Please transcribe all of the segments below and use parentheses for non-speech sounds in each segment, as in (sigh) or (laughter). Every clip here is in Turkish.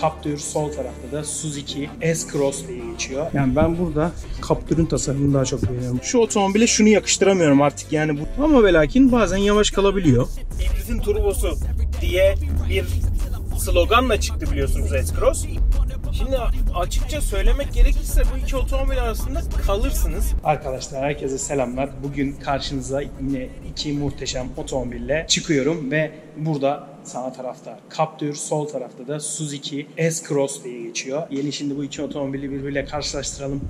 Captur sol tarafta da Suzuki S-Cross diye geçiyor. Yani ben burada Captur'un tasarımını daha çok beğeniyorum. Şu otomobile şunu yakıştıramıyorum artık yani bu. Ama ve lakin bazen yavaş kalabiliyor. Hibridin turbosu diye bir sloganla çıktı biliyorsunuz S-Cross. Şimdi açıkça söylemek gerekirse bu iki otomobil arasında kalırsınız. Arkadaşlar herkese selamlar. Bugün karşınıza yine iki muhteşem otomobille çıkıyorum ve burada sağ tarafta Captur, sol tarafta da Suzuki S-Cross diye geçiyor. Yeni şimdi bu iki otomobili birbiriyle karşılaştıralım.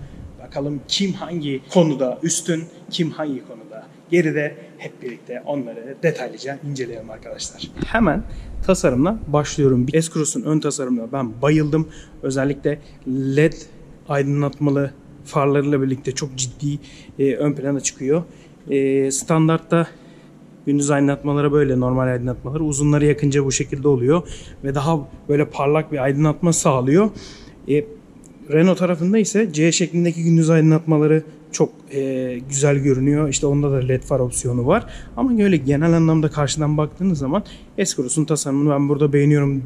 Bakalım kim hangi konuda üstün, kim hangi konuda geride hep birlikte onları detaylıca inceleyelim arkadaşlar. Hemen tasarımla başlıyorum. S-Cross'un ön tasarımına ben bayıldım. Özellikle LED aydınlatmalı farlarıyla birlikte çok ciddi e, ön plana çıkıyor. E, standartta gündüz aydınlatmaları böyle normal aydınlatmaları uzunları yakınca bu şekilde oluyor ve daha böyle parlak bir aydınlatma sağlıyor. E, Renault tarafında ise C şeklindeki gündüz aydınlatmaları çok e, güzel görünüyor. İşte onda da led far opsiyonu var. Ama öyle genel anlamda karşıdan baktığınız zaman S-Cross'un tasarımını ben burada beğeniyorum.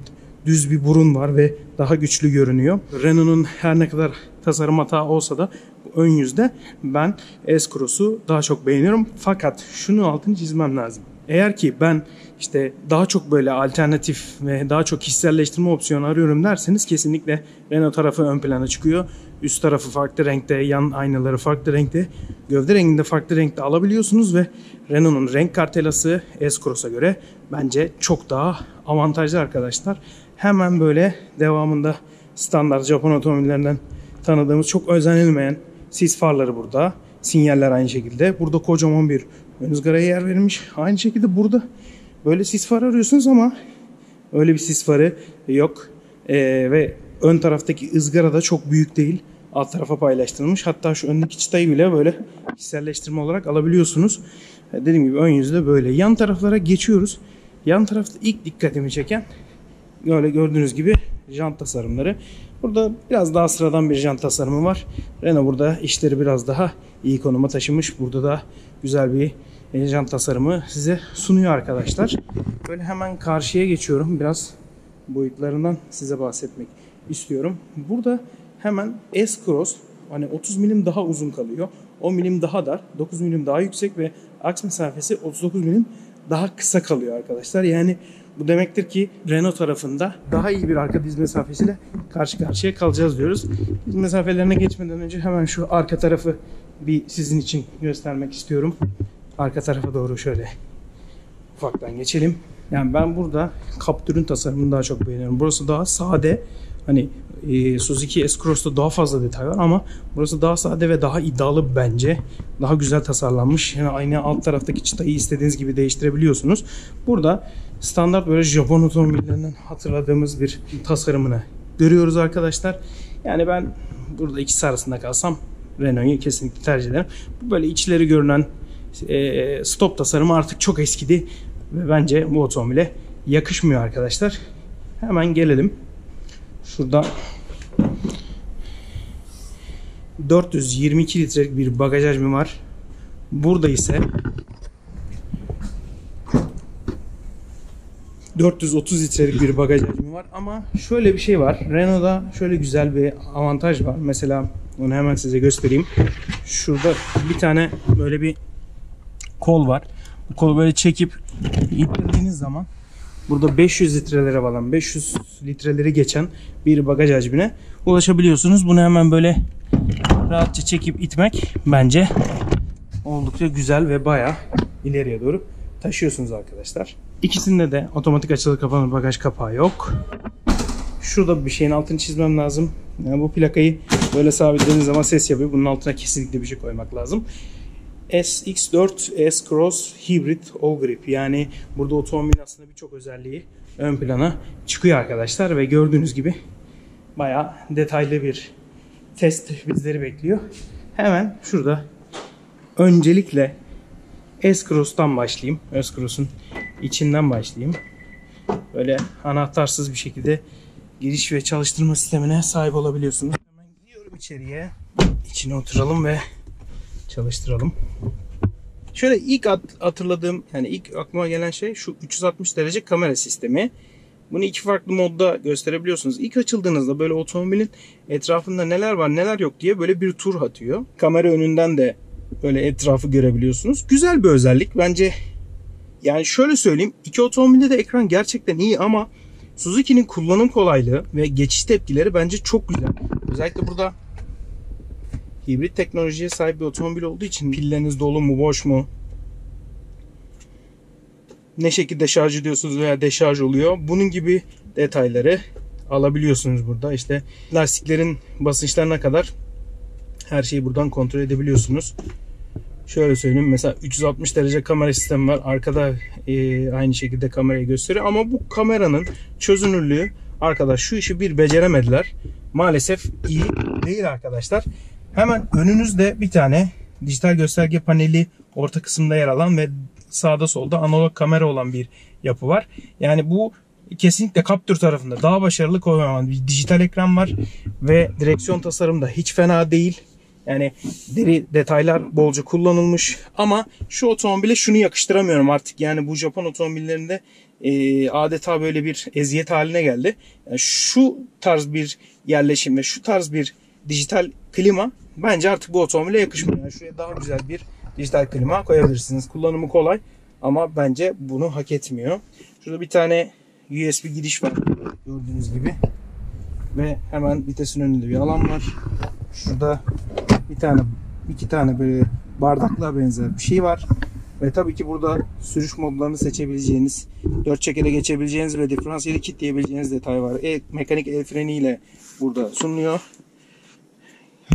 Düz bir burun var ve daha güçlü görünüyor. Renault'un her ne kadar tasarım hata olsa da ön yüzde ben S-Cross'u daha çok beğeniyorum. Fakat şunu altını çizmem lazım. Eğer ki ben işte daha çok böyle alternatif ve daha çok kişiselleştirme opsiyonu arıyorum derseniz kesinlikle Renault tarafı ön plana çıkıyor. Üst tarafı farklı renkte, yan aynaları farklı renkte, gövde renginde farklı renkte alabiliyorsunuz ve Renault'un renk kartelası S-Cross'a göre bence çok daha avantajlı arkadaşlar. Hemen böyle devamında standart Japon otomobillerinden tanıdığımız çok özenilmeyen sis farları burada. Sinyaller aynı şekilde. Burada kocaman bir ön ızgaraya yer verilmiş. Aynı şekilde burada böyle sis far arıyorsunuz ama öyle bir sis farı yok. Ee, ve ön taraftaki ızgara da çok büyük değil. Alt tarafa paylaştırılmış. Hatta şu öndeki çıtayı bile böyle kişiselleştirme olarak alabiliyorsunuz. Dediğim gibi ön yüzde böyle. Yan taraflara geçiyoruz. Yan tarafta ilk dikkatimi çeken böyle gördüğünüz gibi jant tasarımları. Burada biraz daha sıradan bir jant tasarımı var. Renault burada işleri biraz daha iyi konuma taşımış. Burada da güzel bir jant tasarımı size sunuyor arkadaşlar. Böyle hemen karşıya geçiyorum. Biraz boyutlarından size bahsetmek istiyorum. Burada hemen S-Cross hani 30 milim daha uzun kalıyor. 10 milim daha dar, 9 milim daha yüksek ve aks mesafesi 39 milim daha kısa kalıyor arkadaşlar. Yani bu demektir ki Renault tarafında daha iyi bir arka diz mesafesiyle karşı karşıya kalacağız diyoruz. Diz mesafelerine geçmeden önce hemen şu arka tarafı bir sizin için göstermek istiyorum. Arka tarafa doğru şöyle ufaktan geçelim. Yani ben burada Captur'un tasarımını daha çok beğeniyorum. Burası daha sade. Hani e, Suzuki S-Cross'ta daha fazla detay var ama burası daha sade ve daha iddialı bence. Daha güzel tasarlanmış. Yani aynı alt taraftaki çıtayı istediğiniz gibi değiştirebiliyorsunuz. Burada standart böyle Japon otomobillerinden hatırladığımız bir tasarımını görüyoruz arkadaşlar. Yani ben burada ikisi arasında kalsam Renault'u kesinlikle tercih ederim. Bu böyle içleri görünen e, stop tasarımı artık çok eskidi ve bence bu otomobile yakışmıyor arkadaşlar. Hemen gelelim. Şurada 422 litrelik bir bagaj hacmi var. Burada ise 430 litrelik bir bagaj hacmi var ama şöyle bir şey var. Renault'da şöyle güzel bir avantaj var. Mesela onu hemen size göstereyim. Şurada bir tane böyle bir kol var. Bu kolu böyle çekip ittirdiğiniz zaman burada 500 litrelere falan 500 litreleri geçen bir bagaj hacmine ulaşabiliyorsunuz. Bunu hemen böyle rahatça çekip itmek bence oldukça güzel ve bayağı ileriye doğru taşıyorsunuz arkadaşlar. İkisinde de otomatik açılır kapanır bagaj kapağı yok. Şurada bir şeyin altını çizmem lazım. Yani bu plakayı böyle sabitlediğiniz zaman ses yapıyor. Bunun altına kesinlikle bir şey koymak lazım. SX4 S-Cross Hybrid All Grip. Yani burada otomobilin aslında birçok özelliği ön plana çıkıyor arkadaşlar ve gördüğünüz gibi bayağı detaylı bir test bizleri bekliyor. Hemen şurada öncelikle S-Cross'tan başlayayım. S-Cross'un içinden başlayayım. Böyle anahtarsız bir şekilde giriş ve çalıştırma sistemine sahip olabiliyorsunuz. Hemen gidiyorum içeriye. İçine oturalım ve çalıştıralım. Şöyle ilk hatırladığım yani ilk aklıma gelen şey şu 360 derece kamera sistemi. Bunu iki farklı modda gösterebiliyorsunuz. İlk açıldığınızda böyle otomobilin etrafında neler var neler yok diye böyle bir tur atıyor. Kamera önünden de böyle etrafı görebiliyorsunuz. Güzel bir özellik. Bence yani şöyle söyleyeyim. iki otomobilde de ekran gerçekten iyi ama Suzuki'nin kullanım kolaylığı ve geçiş tepkileri bence çok güzel. Özellikle burada hibrit teknolojiye sahip bir otomobil olduğu için pilleriniz dolu mu boş mu ne şekilde şarj ediyorsunuz veya deşarj oluyor. Bunun gibi detayları alabiliyorsunuz burada. İşte lastiklerin basınçlarına kadar her şeyi buradan kontrol edebiliyorsunuz. Şöyle söyleyeyim mesela 360 derece kamera sistemi var. Arkada e, aynı şekilde kamerayı gösteriyor ama bu kameranın çözünürlüğü arkadaş şu işi bir beceremediler. Maalesef iyi değil arkadaşlar. Hemen önünüzde bir tane dijital gösterge paneli orta kısımda yer alan ve sağda solda analog kamera olan bir yapı var. Yani bu kesinlikle Captur tarafında daha başarılı koyulan bir dijital ekran var ve direksiyon tasarımı da hiç fena değil. Yani deri detaylar bolca kullanılmış ama şu otomobile şunu yakıştıramıyorum artık. Yani bu Japon otomobillerinde e, adeta böyle bir eziyet haline geldi. Yani şu tarz bir yerleşim ve şu tarz bir dijital klima bence artık bu otomobile yakışmıyor. Yani şuraya daha güzel bir dijital klima koyabilirsiniz. Kullanımı kolay ama bence bunu hak etmiyor. Şurada bir tane USB giriş var gördüğünüz gibi. Ve hemen vitesin önünde bir alan var. Şurada bir tane iki tane böyle bardaklığa benzer bir şey var. Ve tabii ki burada sürüş modlarını seçebileceğiniz, dört çekere geçebileceğiniz ve diferansiyeli kitleyebileceğiniz detay var. E, mekanik el freniyle burada sunuluyor.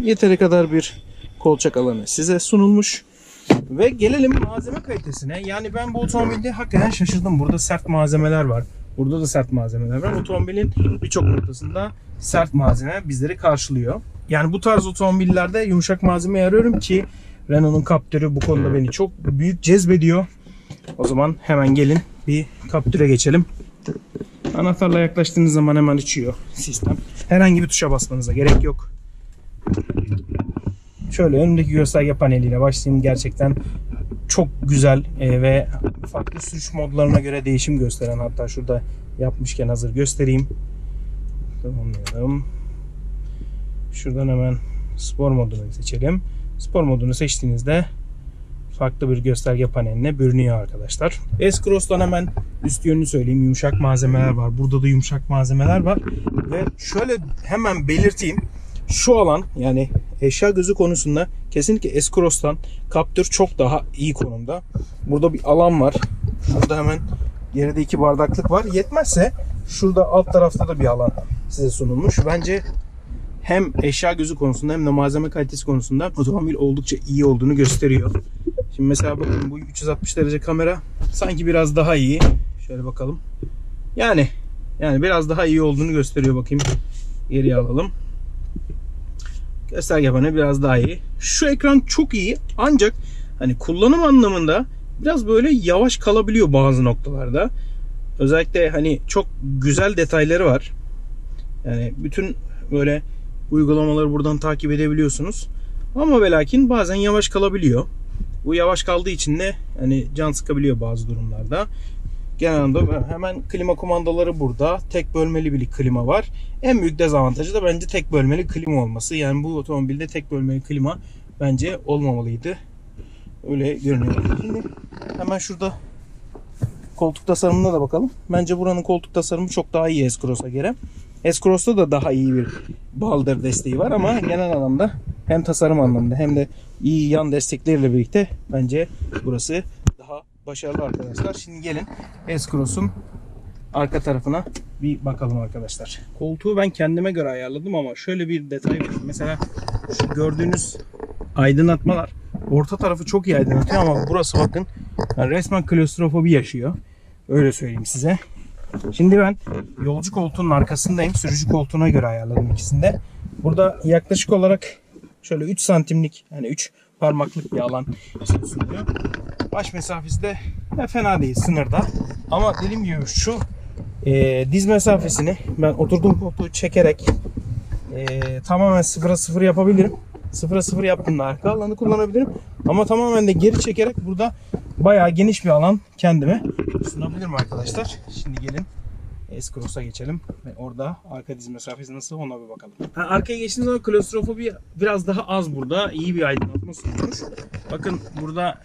Yeteri kadar bir kolçak alanı size sunulmuş. Ve gelelim malzeme kalitesine. Yani ben bu otomobilde hakikaten şaşırdım. Burada sert malzemeler var. Burada da sert malzemeler var. Otomobilin birçok noktasında sert malzeme bizleri karşılıyor. Yani bu tarz otomobillerde yumuşak malzeme arıyorum ki Renault'un Captur'u bu konuda beni çok büyük cezbediyor. O zaman hemen gelin bir Captur'e geçelim. Anahtarla yaklaştığınız zaman hemen açıyor sistem. Herhangi bir tuşa basmanıza gerek yok. Şöyle önümdeki gösterge paneliyle başlayayım. Gerçekten çok güzel e, ve farklı sürüş modlarına göre değişim gösteren hatta şurada yapmışken hazır göstereyim. Tamamlayalım. Şuradan hemen spor modunu seçelim. Spor modunu seçtiğinizde farklı bir gösterge paneline bürünüyor arkadaşlar. S-Cross'tan hemen üst yönünü söyleyeyim. Yumuşak malzemeler var. Burada da yumuşak malzemeler var. Ve şöyle hemen belirteyim. Şu alan yani eşya gözü konusunda kesinlikle S-Cross'tan Captur çok daha iyi konumda. Burada bir alan var. Burada hemen geride iki bardaklık var. Yetmezse şurada alt tarafta da bir alan size sunulmuş. Bence hem eşya gözü konusunda hem de malzeme kalitesi konusunda otomobil oldukça iyi olduğunu gösteriyor. Şimdi mesela bakın bu 360 derece kamera sanki biraz daha iyi. Şöyle bakalım. Yani yani biraz daha iyi olduğunu gösteriyor bakayım. Geriye alalım. Gösterge paneli biraz daha iyi. Şu ekran çok iyi ancak hani kullanım anlamında biraz böyle yavaş kalabiliyor bazı noktalarda. Özellikle hani çok güzel detayları var. Yani bütün böyle uygulamaları buradan takip edebiliyorsunuz. Ama ve lakin bazen yavaş kalabiliyor. Bu yavaş kaldığı için de hani can sıkabiliyor bazı durumlarda. Genel anlamda hemen klima kumandaları burada. Tek bölmeli bir klima var. En büyük dezavantajı da bence tek bölmeli klima olması. Yani bu otomobilde tek bölmeli klima bence olmamalıydı. Öyle görünüyor. Şimdi hemen şurada koltuk tasarımına da bakalım. Bence buranın koltuk tasarımı çok daha iyi S-Cross'a göre. S-Cross'ta da daha iyi bir baldır desteği var ama genel anlamda hem tasarım anlamında hem de iyi yan destekleriyle birlikte bence burası başarılı arkadaşlar. Şimdi gelin S-Cross'un arka tarafına bir bakalım arkadaşlar. Koltuğu ben kendime göre ayarladım ama şöyle bir detay var. Mesela şu gördüğünüz aydınlatmalar orta tarafı çok iyi aydınlatıyor ama burası bakın yani resmen klostrofobi yaşıyor. Öyle söyleyeyim size. Şimdi ben yolcu koltuğunun arkasındayım. Sürücü koltuğuna göre ayarladım ikisinde. Burada yaklaşık olarak şöyle 3 santimlik yani 3 parmaklık bir alan sunuluyor. Baş mesafesi de fena değil sınırda. Ama dediğim gibi şu e, diz mesafesini ben oturduğum koltuğu çekerek e, tamamen sıfıra sıfır yapabilirim. Sıfıra sıfır yaptığımda arka alanı kullanabilirim. Ama tamamen de geri çekerek burada bayağı geniş bir alan kendime sunabilirim arkadaşlar. Şimdi gelin S-Cross'a geçelim ve orada arka diz mesafesi nasıl ona bir bakalım. Ha, arkaya geçtiğiniz zaman klostrofobi biraz daha az burada. İyi bir aydınlatma sunmuş. Bakın burada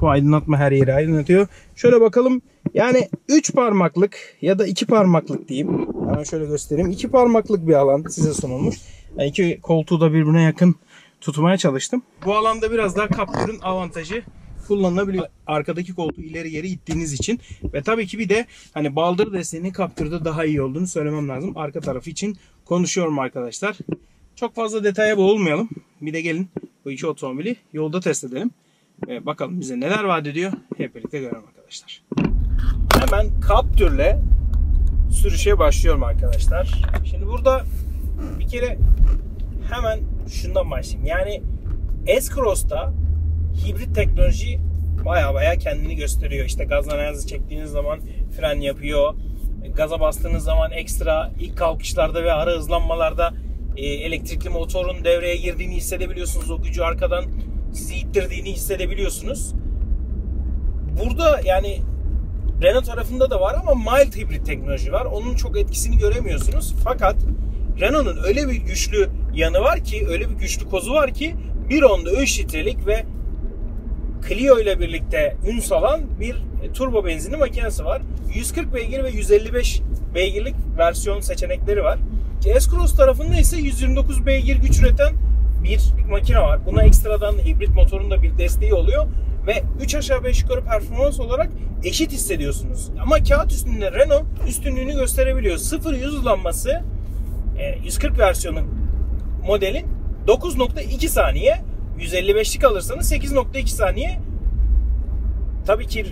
bu aydınlatma her yeri aydınlatıyor. Şöyle bakalım. Yani 3 parmaklık ya da 2 parmaklık diyeyim. Hemen şöyle göstereyim. 2 parmaklık bir alan size sunulmuş. Yani iki koltuğu da birbirine yakın tutmaya çalıştım. Bu alanda biraz daha Captur'un avantajı kullanılabiliyor. Arkadaki koltuğu ileri geri ittiğiniz için. Ve tabii ki bir de hani baldır desteğinin Captur'da daha iyi olduğunu söylemem lazım. Arka tarafı için konuşuyorum arkadaşlar. Çok fazla detaya boğulmayalım. Bir de gelin bu iki otomobili yolda test edelim. Ve bakalım bize neler vaat ediyor. Hep birlikte görelim arkadaşlar. Hemen Captur'le sürüşe başlıyorum arkadaşlar. Şimdi burada bir kere hemen şundan başlayayım. Yani S-Cross'ta hibrit teknoloji baya baya kendini gösteriyor. İşte gazdan ayazı çektiğiniz zaman fren yapıyor. Gaza bastığınız zaman ekstra ilk kalkışlarda ve ara hızlanmalarda e, elektrikli motorun devreye girdiğini hissedebiliyorsunuz. O gücü arkadan sizi ittirdiğini hissedebiliyorsunuz. Burada yani Renault tarafında da var ama mild hibrit teknoloji var. Onun çok etkisini göremiyorsunuz. Fakat Renault'un öyle bir güçlü yanı var ki, öyle bir güçlü kozu var ki 1.10'da 3 litrelik ve Clio ile birlikte ün salan bir turbo benzinli makinesi var. 140 beygir ve 155 beygirlik versiyon seçenekleri var. S-Cross tarafında ise 129 beygir güç üreten bir makine var. Buna ekstradan hibrit motorun da bir desteği oluyor ve 3 aşağı 5 yukarı performans olarak eşit hissediyorsunuz. Ama kağıt üstünde Renault üstünlüğünü gösterebiliyor. 0 100 hızlanması 140 versiyonu modelin 9.2 saniye 155'lik alırsanız 8.2 saniye tabii ki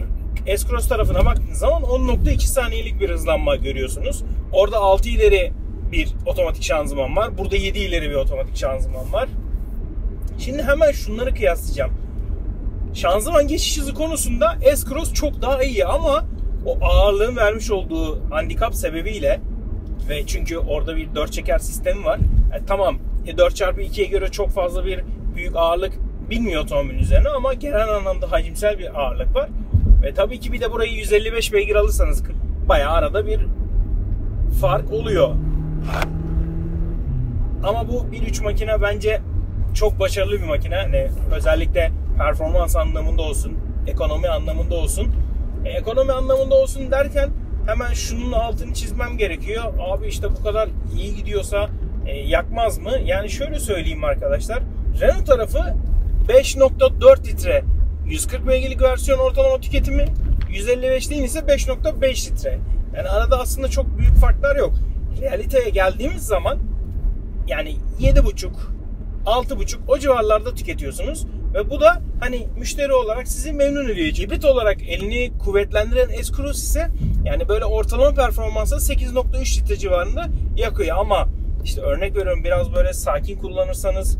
S-Cross tarafına baktığınız zaman 10.2 saniyelik bir hızlanma görüyorsunuz. Orada 6 ileri bir otomatik şanzıman var. Burada 7 ileri bir otomatik şanzıman var. Şimdi hemen şunları kıyaslayacağım. Şanzıman geçiş hızı konusunda S-Cross çok daha iyi ama o ağırlığın vermiş olduğu handikap sebebiyle ve çünkü orada bir 4 çeker sistemi var. Yani tamam 4x2'ye göre çok fazla bir büyük ağırlık bilmiyor otomobilin üzerine ama genel anlamda hacimsel bir ağırlık var. Ve tabii ki bir de burayı 155 beygir alırsanız bayağı arada bir fark oluyor. Ama bu 1.3 makine bence çok başarılı bir makine. Yani özellikle performans anlamında olsun, ekonomi anlamında olsun. E, ekonomi anlamında olsun derken hemen şunun altını çizmem gerekiyor. Abi işte bu kadar iyi gidiyorsa e, yakmaz mı? Yani şöyle söyleyeyim arkadaşlar. Renault tarafı 5.4 litre 140 beygirlik versiyon ortalama tüketimi 155 değil ise 5.5 litre. Yani arada aslında çok büyük farklar yok. Realiteye geldiğimiz zaman yani 7.5 6.5 o civarlarda tüketiyorsunuz. Ve bu da hani müşteri olarak sizi memnun ediyor. Hibrit olarak elini kuvvetlendiren S-Cross ise yani böyle ortalama performansa 8.3 litre civarında yakıyor. Ama işte örnek veriyorum biraz böyle sakin kullanırsanız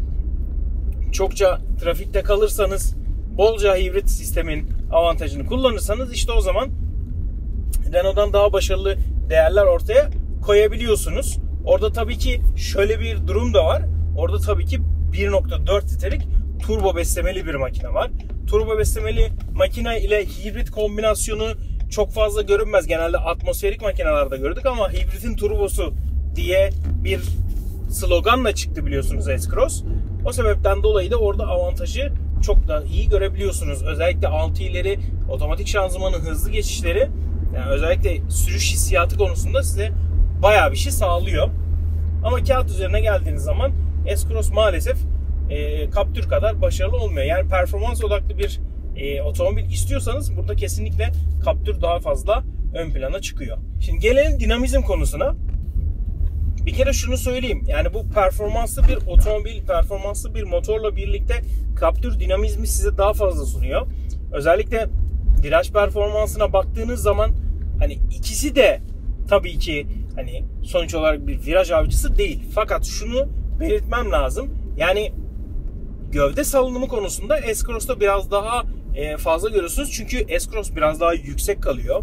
çokça trafikte kalırsanız bolca hibrit sistemin avantajını kullanırsanız işte o zaman Renault'dan daha başarılı değerler ortaya koyabiliyorsunuz. Orada tabii ki şöyle bir durum da var. Orada tabii ki 1.4 litrelik turbo beslemeli bir makine var. Turbo beslemeli makine ile hibrit kombinasyonu çok fazla görünmez. Genelde atmosferik makinelerde gördük ama hibritin turbosu diye bir sloganla çıktı biliyorsunuz S-Cross. O sebepten dolayı da orada avantajı çok da iyi görebiliyorsunuz. Özellikle 6 ileri otomatik şanzımanın hızlı geçişleri yani özellikle sürüş hissiyatı konusunda size bayağı bir şey sağlıyor. Ama kağıt üzerine geldiğiniz zaman S-Cross maalesef e, Captur kadar başarılı olmuyor. Yani performans odaklı bir e, otomobil istiyorsanız burada kesinlikle Captur daha fazla ön plana çıkıyor. Şimdi gelelim dinamizm konusuna. Bir kere şunu söyleyeyim. Yani bu performanslı bir otomobil, performanslı bir motorla birlikte Captur dinamizmi size daha fazla sunuyor. Özellikle viraj performansına baktığınız zaman hani ikisi de tabii ki hani sonuç olarak bir viraj avcısı değil. Fakat şunu belirtmem lazım. Yani gövde salınımı konusunda S-Cross'ta biraz daha e, fazla görüyorsunuz. Çünkü S-Cross biraz daha yüksek kalıyor.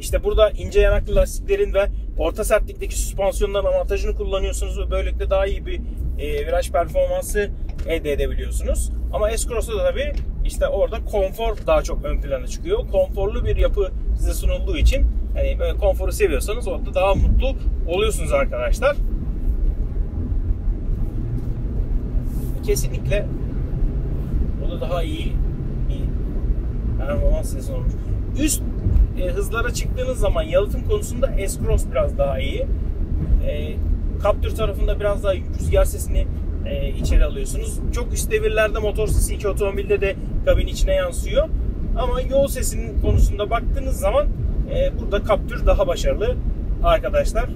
İşte burada ince yanaklı lastiklerin ve orta sertlikteki süspansiyonların avantajını kullanıyorsunuz ve böylelikle daha iyi bir e, viraj performansı elde edebiliyorsunuz. Ama S-Cross'ta da tabii işte orada konfor daha çok ön plana çıkıyor. Konforlu bir yapı size sunulduğu için hani böyle konforu seviyorsanız orada daha mutlu oluyorsunuz arkadaşlar. Kesinlikle o da daha iyi bir performans sesi olmuş. Üst e, hızlara çıktığınız zaman yalıtım konusunda S-Cross biraz daha iyi. E, Captur tarafında biraz daha rüzgar sesini e, içeri alıyorsunuz. Çok üst devirlerde motor sesi iki otomobilde de kabin içine yansıyor. Ama yol sesinin konusunda baktığınız zaman e, burada Captur daha başarılı arkadaşlar.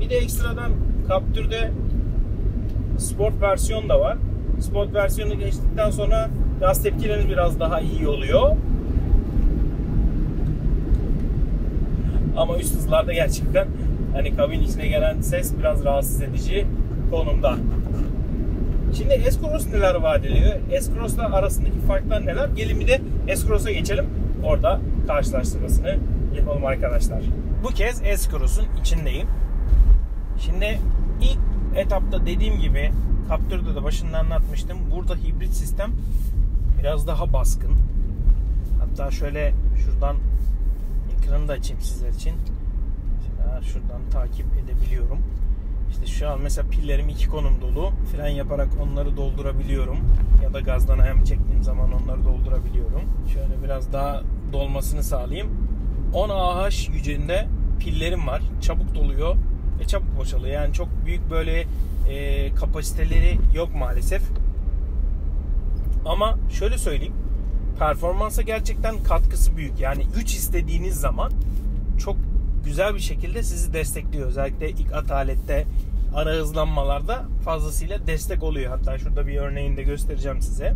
Bir de ekstradan Captur'de sport versiyon da var. Sport versiyonu geçtikten sonra gaz tepkileriniz biraz daha iyi oluyor. Ama üst hızlarda gerçekten hani kabin içine gelen ses biraz rahatsız edici konumda. Şimdi S-Cross neler vaat ediyor? S-Cross'la arasındaki farklar neler? Gelin bir de S-Cross'a geçelim. Orada karşılaştırmasını yapalım arkadaşlar. Bu kez S-Cross'un içindeyim. Şimdi ilk etapta dediğim gibi Captur'da da başında anlatmıştım. Burada hibrit sistem biraz daha baskın. Hatta şöyle şuradan ekranı da açayım sizler için. Mesela şuradan takip edebiliyorum. İşte şu an mesela pillerim iki konum dolu. Fren yaparak onları doldurabiliyorum. Ya da gazdan ayağımı çektiğim zaman onları doldurabiliyorum. Şöyle biraz daha dolmasını sağlayayım. 10 Ah gücünde pillerim var. Çabuk doluyor ve çabuk boşalıyor. Yani çok büyük böyle e, kapasiteleri yok maalesef. Ama şöyle söyleyeyim. Performansa gerçekten katkısı büyük. Yani güç istediğiniz zaman çok güzel bir şekilde sizi destekliyor. Özellikle ilk atalette ara hızlanmalarda fazlasıyla destek oluyor. Hatta şurada bir örneğini de göstereceğim size.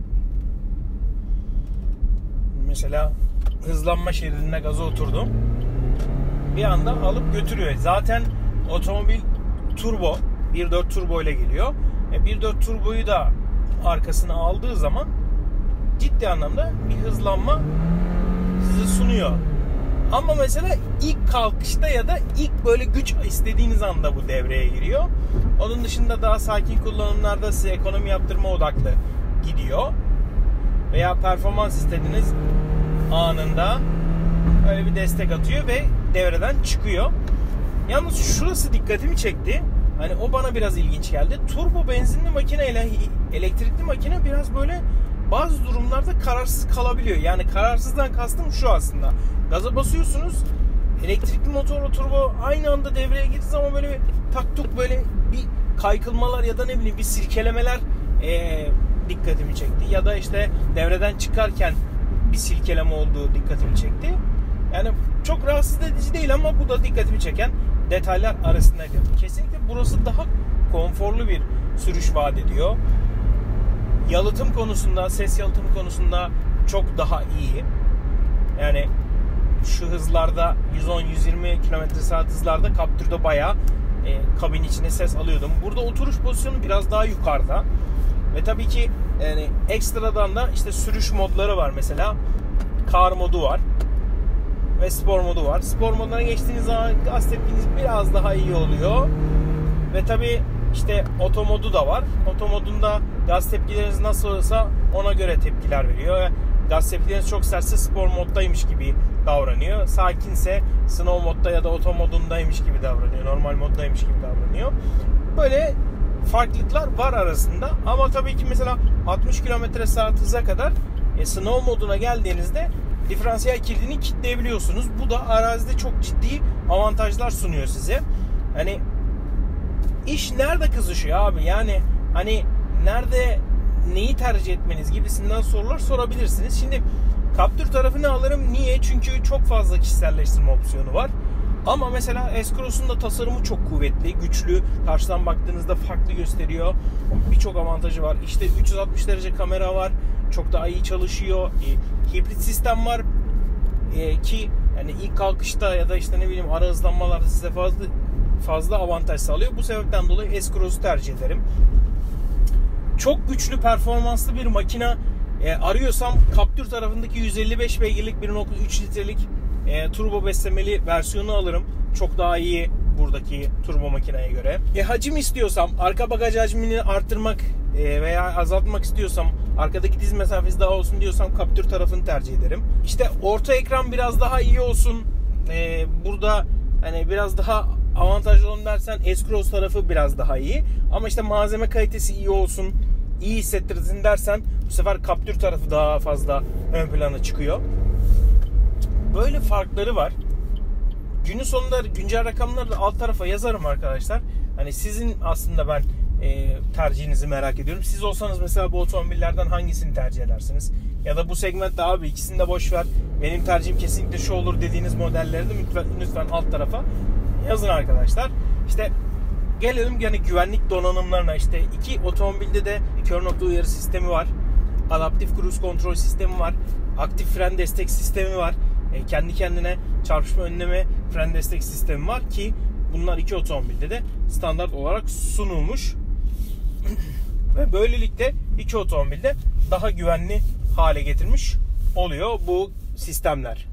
Mesela hızlanma şeridinde gaza oturdum. Bir anda alıp götürüyor. Zaten otomobil turbo 1.4 turbo ile geliyor. E 1.4 turboyu da arkasına aldığı zaman ciddi anlamda bir hızlanma size sunuyor. Ama mesela ilk kalkışta ya da ilk böyle güç istediğiniz anda bu devreye giriyor. Onun dışında daha sakin kullanımlarda size ekonomi yaptırma odaklı gidiyor. Veya performans istediğiniz anında öyle bir destek atıyor ve devreden çıkıyor. Yalnız şurası dikkatimi çekti. Hani o bana biraz ilginç geldi. Turbo benzinli makine ile elektrikli makine biraz böyle bazı durumlarda kararsız kalabiliyor. Yani kararsızdan kastım şu aslında. Gaza basıyorsunuz. Elektrikli motorla turbo aynı anda devreye girdiği zaman böyle taktuk böyle bir kaykılmalar ya da ne bileyim bir silkelemeler ee, dikkatimi çekti. Ya da işte devreden çıkarken bir silkeleme olduğu dikkatimi çekti. Yani çok rahatsız edici değil ama bu da dikkatimi çeken detaylar arasındaydı. Kesinlikle burası daha konforlu bir sürüş vaat ediyor. Yalıtım konusunda, ses yalıtımı konusunda çok daha iyi. Yani şu hızlarda 110-120 km saat hızlarda Captur'da bayağı e, kabin içine ses alıyordum. Burada oturuş pozisyonu biraz daha yukarıda. Ve tabii ki yani ekstradan da işte sürüş modları var mesela. Car modu var ve spor modu var. Spor moduna geçtiğiniz zaman gaz tepkiniz biraz daha iyi oluyor. Ve tabi işte oto modu da var. Oto modunda gaz tepkileriniz nasıl olsa ona göre tepkiler veriyor. Gaz tepkileriniz çok sertse spor moddaymış gibi davranıyor. Sakinse snow modda ya da oto modundaymış gibi davranıyor. Normal moddaymış gibi davranıyor. Böyle farklılıklar var arasında. Ama tabii ki mesela 60 km saat hıza kadar e, snow moduna geldiğinizde diferansiyel kilidini kilitleyebiliyorsunuz. Bu da arazide çok ciddi avantajlar sunuyor size. Hani iş nerede kızışıyor abi? Yani hani nerede neyi tercih etmeniz gibisinden sorular sorabilirsiniz. Şimdi Captur tarafını alırım. Niye? Çünkü çok fazla kişiselleştirme opsiyonu var. Ama mesela S-Cross'un da tasarımı çok kuvvetli, güçlü. Karşıdan baktığınızda farklı gösteriyor. Birçok avantajı var. İşte 360 derece kamera var. Çok daha iyi çalışıyor. E, hibrit sistem var. E, ki yani ilk kalkışta ya da işte ne bileyim ara hızlanmalarda size fazla fazla avantaj sağlıyor. Bu sebepten dolayı S-Cross'u tercih ederim. Çok güçlü performanslı bir makine e, arıyorsam Captur tarafındaki 155 beygirlik 1.3 litrelik e, turbo beslemeli versiyonu alırım. Çok daha iyi buradaki turbo makineye göre. E, hacim istiyorsam, arka bagaj hacmini arttırmak e, veya azaltmak istiyorsam, arkadaki diz mesafesi daha olsun diyorsam Captur tarafını tercih ederim. İşte orta ekran biraz daha iyi olsun. E, burada hani biraz daha avantajlı olun dersen S-Cross tarafı biraz daha iyi. Ama işte malzeme kalitesi iyi olsun, iyi hissettirsin dersen bu sefer Captur tarafı daha fazla ön plana çıkıyor. Böyle farkları var. Günün sonunda güncel rakamları da alt tarafa yazarım arkadaşlar. Hani sizin aslında ben e, tercihinizi merak ediyorum. Siz olsanız mesela bu otomobillerden hangisini tercih edersiniz? Ya da bu segmentte abi ikisini de boş ver. Benim tercihim kesinlikle şu olur dediğiniz modelleri de lütfen, lütfen alt tarafa yazın arkadaşlar. İşte gelelim yani güvenlik donanımlarına. İşte iki otomobilde de kör nokta uyarı sistemi var. Adaptif cruise kontrol sistemi var. Aktif fren destek sistemi var. E, kendi kendine çarpışma önleme fren destek sistemi var ki bunlar iki otomobilde de standart olarak sunulmuş. (laughs) Ve böylelikle iki otomobilde daha güvenli hale getirmiş oluyor bu sistemler.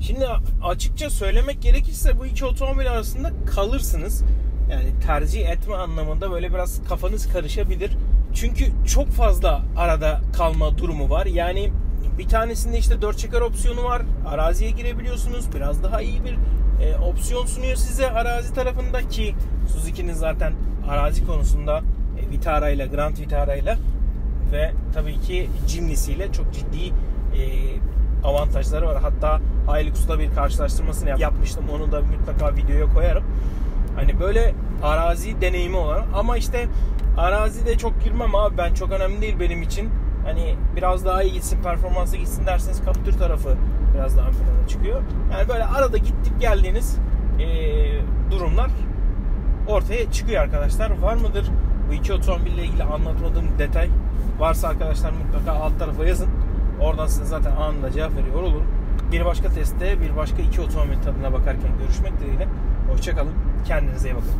Şimdi açıkça söylemek gerekirse bu iki otomobil arasında kalırsınız. Yani tercih etme anlamında böyle biraz kafanız karışabilir. Çünkü çok fazla arada kalma durumu var. Yani bir tanesinde işte 4 çeker opsiyonu var. Araziye girebiliyorsunuz. Biraz daha iyi bir e, opsiyon sunuyor size arazi tarafında ki Suzuki'nin zaten arazi konusunda Vitara ile Grand Vitara ile ve tabii ki Jimny'siyle çok ciddi e, avantajları var. Hatta Hilux'la bir karşılaştırmasını yapmıştım. Onu da mutlaka videoya koyarım. Hani böyle arazi deneyimi olan ama işte arazide çok girmem abi ben çok önemli değil benim için. Hani biraz daha iyi gitsin, performansı gitsin derseniz kaptür tarafı biraz daha ön plana çıkıyor. Yani böyle arada gittik geldiğiniz e, durumlar ortaya çıkıyor arkadaşlar. Var mıdır bu iki otomobille ilgili anlatmadığım detay? Varsa arkadaşlar mutlaka alt tarafa yazın. Oradan size zaten anında cevap veriyor olurum. Bir başka testte bir başka iki otomobil tadına bakarken görüşmek dileğiyle. Hoşçakalın. Kendinize iyi bakın.